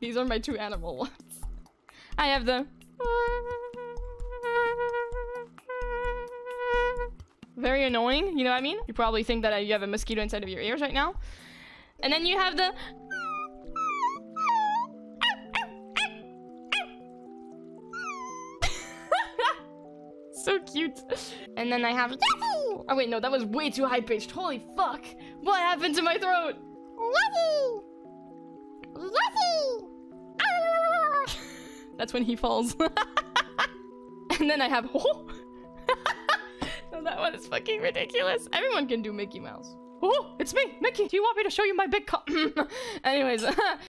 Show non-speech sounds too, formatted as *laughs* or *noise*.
These are my two animal ones. I have the... Very annoying, you know what I mean? You probably think that you have a mosquito inside of your ears right now. And then you have the... *laughs* so cute. And then I have... Oh wait, no, that was way too high-pitched. Holy fuck. What happened to my throat? That's when he falls. *laughs* and then I have... *laughs* Oh. *laughs* no, that one is fucking ridiculous. Everyone can do Mickey Mouse. Oh, it's me, Mickey. Do you want me to show you my big co- Anyways,